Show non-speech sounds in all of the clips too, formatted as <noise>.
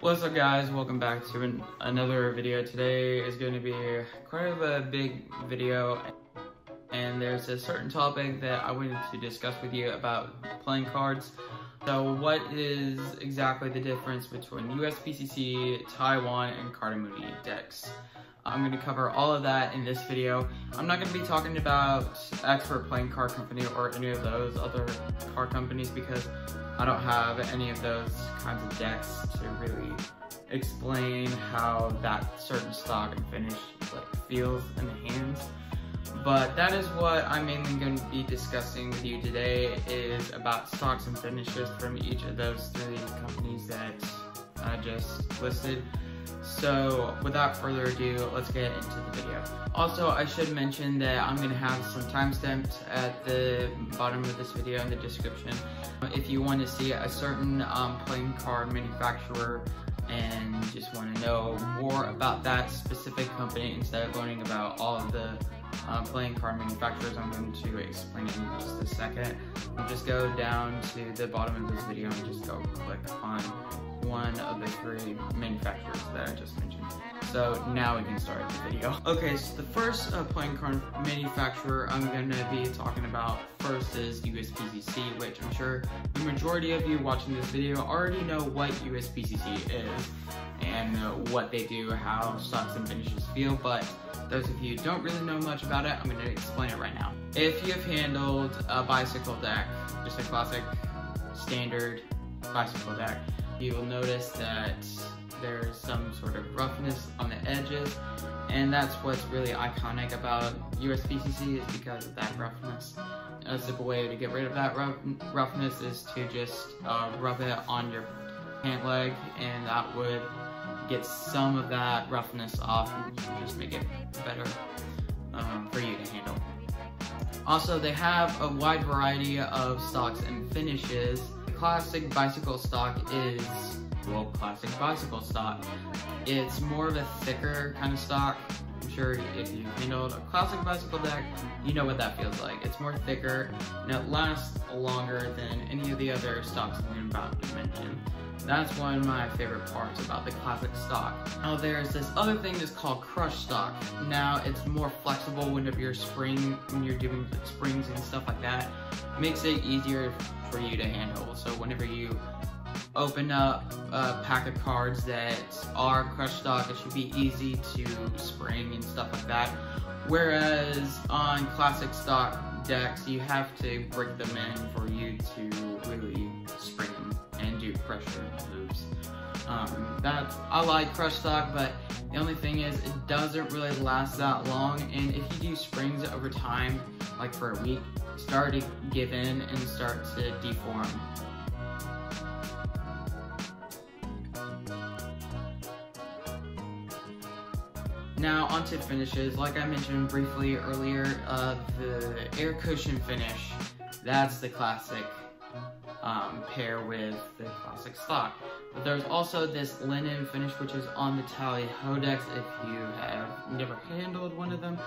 What's up guys, welcome back to an, another video. Today is going to be quite of a big video and there's a certain topic that I wanted to discuss with you about playing cards. So what is exactly the difference between USPCC, Taiwan, and Cartamundi decks? I'm going to cover all of that in this video. I'm not going to be talking about Expert Playing Card Company or any of those other card companies because I don't have any of those kinds of decks to really explain how that certain stock and finish like feels in the hands. But that is what I'm mainly going to be discussing with you today is about stocks and finishes from each of those three companies that I just listed. So without further ado, let's get into the video. Also, I should mention that I'm gonna have some timestamps at the bottom of this video in the description. If you want to see a certain um, playing card manufacturer and just want to know more about that specific company instead of learning about all of the uh, playing card manufacturers I'm going to explain in just a second. Just go down to the bottom of this video and just go click on one of the three manufacturers that I just mentioned. So now we can start the video. Okay, so the first uh, playing card manufacturer I'm to be talking about first is USPCC, which I'm sure the majority of you watching this video already know what USPCC is and what they do, how stocks and finishes feel, but those of you who don't really know much about it, I'm to explain it right now. If you've handled a bicycle deck, just a classic standard bicycle deck, you will notice that there's some sort of roughness on the edges and that's what's really iconic about USPCC is because of that roughness. A simple way to get rid of that rough roughness is to just uh, rub it on your pant leg and that would get some of that roughness off and just make it better um, for you to handle. Also, they have a wide variety of stocks and finishes classic bicycle stock is, well, classic bicycle stock. It's more of a thicker kind of stock. I'm sure if you handled a classic bicycle deck, you know what that feels like. It's more thicker and it lasts longer than any of the other stocks I'm about to mention. That's one of my favorite parts about the classic stock. Now there's this other thing that's called crush stock. Now it's more flexible whenever you're spring, when you're doing springs and stuff like that. It makes it easier for you to handle. So whenever you open up a pack of cards that are crush stock, it should be easy to spring and stuff like that. Whereas on classic stock decks, you have to break them in for you to really spring them and do pressure. Um, that's, I like crush stock, but the only thing is it doesn't really last that long. And if you do springs over time, like for a week, start to give in and start to deform. Now onto finishes. Like I mentioned briefly earlier, uh, the air cushion finish, that's the classic um, pair with the classic stock. But there's also this linen finish which is on the Tally Ho decks if you have never handled one of them.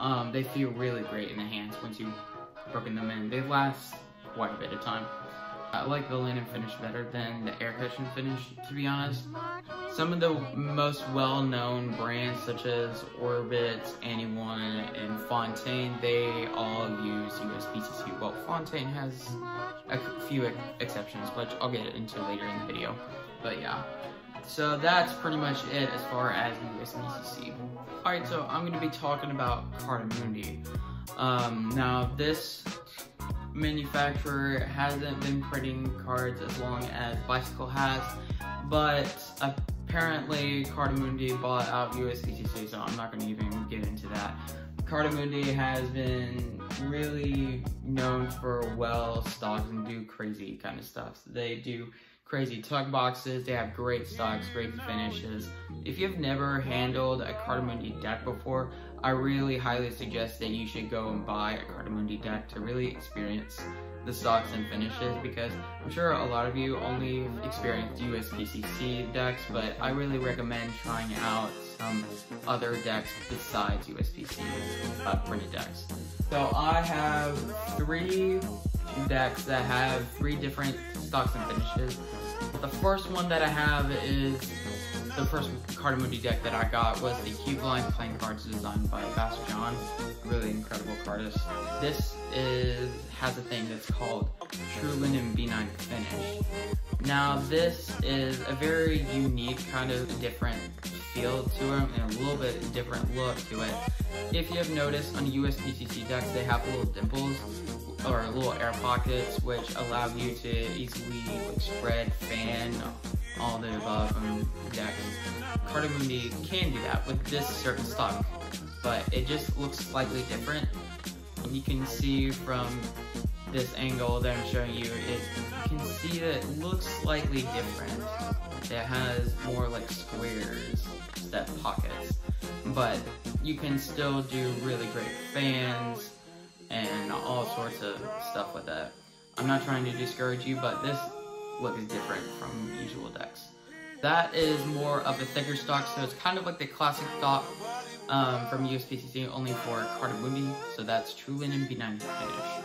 Um, they feel really great in the hands once you've broken them in. They last quite a bit of time. I like the linen finish better than the air cushion finish, to be honest. Some of the most well-known brands such as Orbit, Anyone, and Fontaine, they all use USPCC. Well, Fontaine has a few exceptions, which I'll get into later in the video. But yeah, so that's pretty much it as far as USPCC. Alright, so I'm going to be talking about Cartamundi. Um, now, this manufacturer hasn't been printing cards as long as Bicycle has, but apparently Cartamundi bought out USPCC, so I'm not going to even get into that. Cartamundi has been really known for well stocks and do crazy kind of stuff. They do crazy tug boxes. They have great stocks, great finishes. If you've never handled a Cartamundi deck before, I really highly suggest that you should go and buy a Cartamundi deck to really experience the stocks and finishes because I'm sure a lot of you only experienced USPCC decks, but I really recommend trying out some other decks besides USPC uh, printed decks. So I have three decks that have three different stocks and finishes. The first one that I have is the first Cartamundi deck that I got was the Cubeline playing cards designed by Bastian, a really incredible cardist. This is has a thing that's called True Linen B9 Finish. Now this is a very unique kind of different feel to them and a little bit different look to it. If you have noticed on USPCC decks they have little dimples or little air pockets which allow you to easily like, spread, fan, all the above um, decks. Cartamundi can do that with this certain stock, but it just looks slightly different. You can see from this angle that I'm showing you, it, you can see that it looks slightly different. It has more like squares instead pockets, but you can still do really great fans and all sorts of stuff with that. I'm not trying to discourage you, but this look is different from usual decks. That is more of a thicker stock, so it's kind of like the classic stock um, from USPCC, only for Cartamundi, so that's True Linen B9 finish.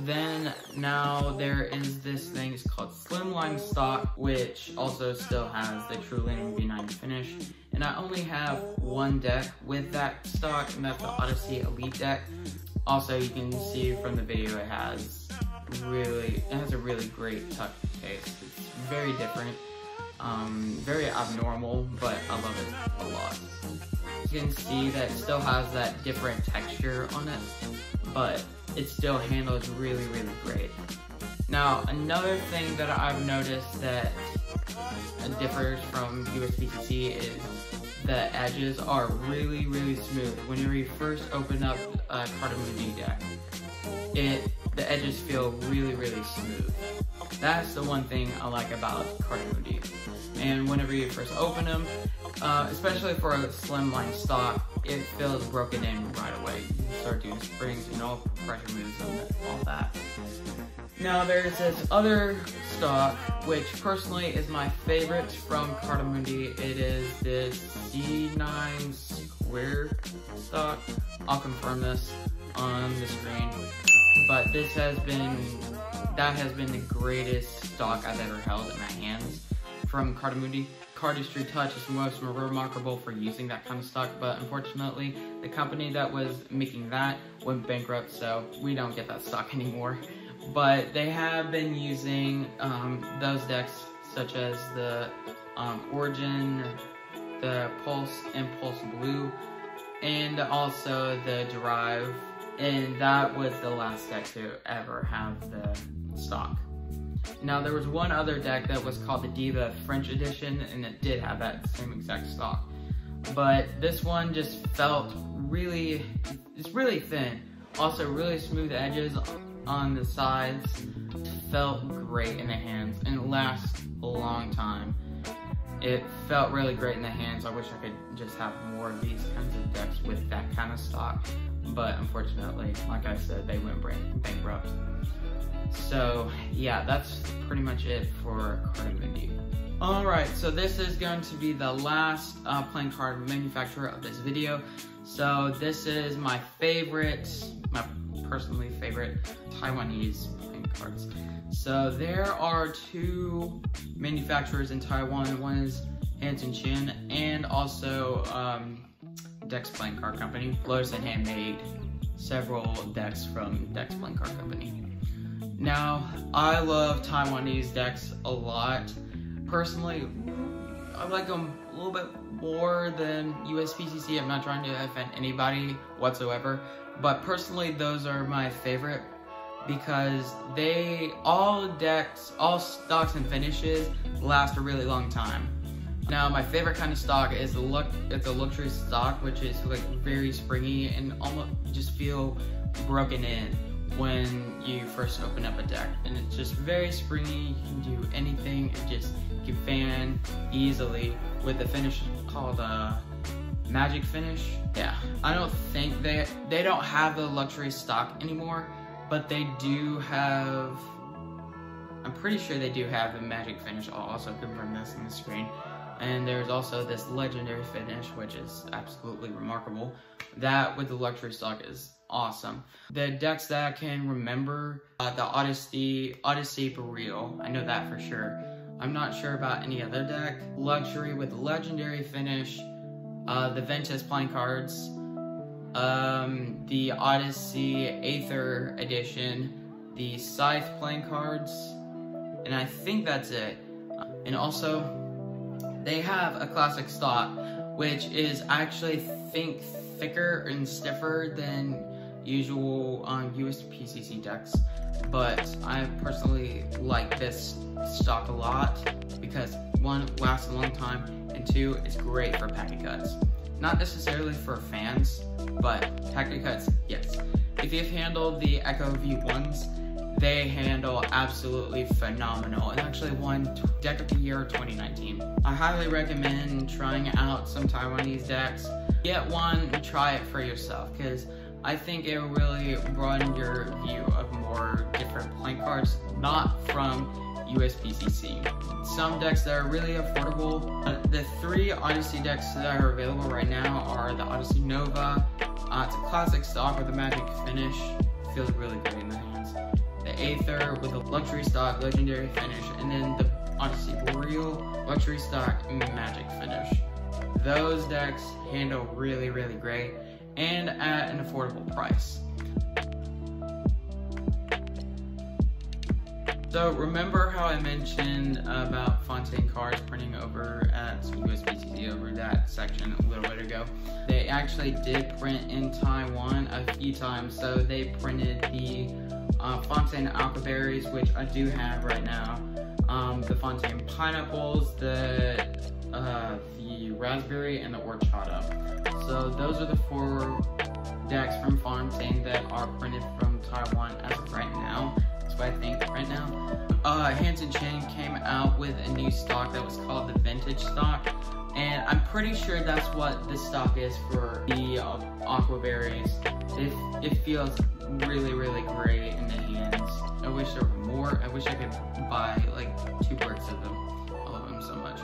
Then now there is this thing, it's called Slimline Stock, which also still has the True Linen B9 finish. And I only have one deck with that stock, and that's the Odyssey Elite deck. Also, you can see from the video it has really, it has a really great tuck It's very different, um, very abnormal, but I love it a lot. You can see that it still has that different texture on it, but it still handles really, really great. Now, another thing that I've noticed that differs from USPCC is the edges are really, really smooth. Whenever you first open up a Cartamundi deck, it the edges feel really, really smooth. That's the one thing I like about Cartamundi. And whenever you first open them, uh, especially for a slimline stock, it feels broken in right away. You start doing springs and all pressure moves and all that. Now there's this other stock, which personally is my favorite from Cartamundi. It is this C9 square stock. I'll confirm this on the screen. But this has been, that has been the greatest stock I've ever held in my hands from Cartamundi. Cardistry Touch is most remarkable for using that kind of stock, but unfortunately, the company that was making that went bankrupt, so we don't get that stock <laughs> anymore. But they have been using um, those decks, such as the um, Origin, the Pulse and Pulse Blue, and also the Derive, and that was the last deck to ever have the stock. Now there was one other deck that was called the Diva French Edition and it did have that same exact stock. But this one just felt really, it's really thin. Also really smooth edges on the sides. Felt great in the hands and it lasts a long time. It felt really great in the hands. I wish I could just have more of these kinds of decks with that kind of stock. But unfortunately, like I said, they went bankrupt. So yeah, that's pretty much it for Cartamundi. Alright, so this is going to be the last uh, playing card manufacturer of this video. So this is my favorite, my personally favorite Taiwanese playing cards. So there are two manufacturers in Taiwan. One is Hansen Chin and also um, Dex Playing Card Company. Lotus and Hand made several decks from Dex Playing Card Company. Now, I love Taiwanese decks a lot. Personally, I like them a little bit more than USPCC. I'm not trying to offend anybody whatsoever, but personally, those are my favorite because they, all decks, all stocks and finishes last a really long time. Now, my favorite kind of stock is the look. It's a luxury stock, which is like very springy and almost just feel broken in when you first open up a deck. And it's just very springy, you can do anything, it just can fan easily with a finish called a uh, Magic Finish. Yeah, I don't think they, they don't have the luxury stock anymore, but they do have, I'm pretty sure they do have the Magic Finish. I'll also confirm this on the screen. And there's also this legendary finish, which is absolutely remarkable. That with the luxury stock is awesome. The decks that I can remember, uh, the Odyssey, Odyssey Boreal, I know that for sure. I'm not sure about any other deck. Luxury with Legendary Finish, uh, the Ventus playing cards, um, the Odyssey Aether Edition, the Scythe playing cards, and I think that's it. And also, they have a classic stock, which is actually think thicker and stiffer than usual um, USPCC decks, but I personally like this stock a lot because one, lasts a long time, and two, it's great for packet cuts. Not necessarily for fans, but packet cuts, yes. If you've handled the Echo V1s, they handle absolutely phenomenal and actually won Deck of the Year 2019. I highly recommend trying out some Taiwanese decks. Get one and try it for yourself because I think it will really broaden your view of more different playing cards, not from USPCC. Some decks that are really affordable. Uh, the three Odyssey decks that are available right now are the Odyssey Nova. Uh, it's a classic stock with a magic finish. Feels really great in the hands. The Aether with a luxury stock, legendary finish, and then the Odyssey Boreal, luxury stock, magic finish. Those decks handle really, really great and at an affordable price. So remember how I mentioned about Fontaine cards printing over at USPCC over that section a little bit ago? They actually did print in Taiwan a few times. So they printed the uh, Fontaine Berries, which I do have right now. Um, the Fontaine Pineapples, the, uh, the Raspberry, and the Horchata. So those are the four decks from Fontaine that are printed from Taiwan as of right now. That's what I think right now. Uh, Hansen Chain came out with a new stock that was called the Vintage stock. And I'm pretty sure that's what this stock is for the uh, Aqua Berries. It, it feels really, really great in the hands. I wish there were more. I wish I could buy like two bricks of them. I love them so much.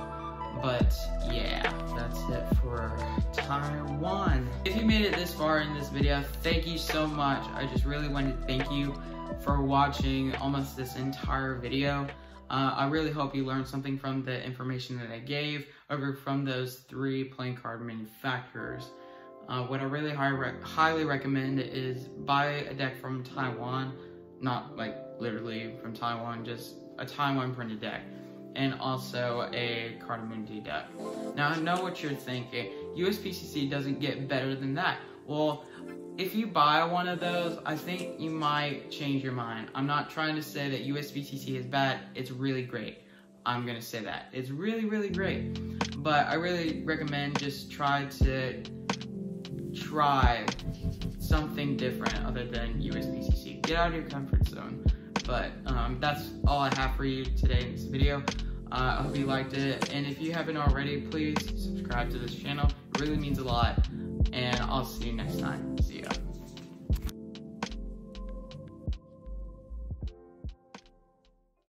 But yeah, that's it for Taiwan. If you made it this far in this video, thank you so much. I just really wanted to thank you for watching almost this entire video. Uh, I really hope you learned something from the information that I gave over from those three playing card manufacturers. Uh, what I really high re highly recommend is buy a deck from Taiwan, not like literally from Taiwan, just a Taiwan printed deck and also a Cartamundi deck. Now I know what you're thinking, USPCC doesn't get better than that. Well, if you buy one of those, I think you might change your mind. I'm not trying to say that USPCC is bad, it's really great. I'm gonna say that. It's really, really great. But I really recommend just try to try something different other than USPCC. Get out of your comfort zone. But um, that's all I have for you today in this video. Uh, I hope you liked it. And if you haven't already, please subscribe to this channel. It really means a lot. And I'll see you next time. See ya.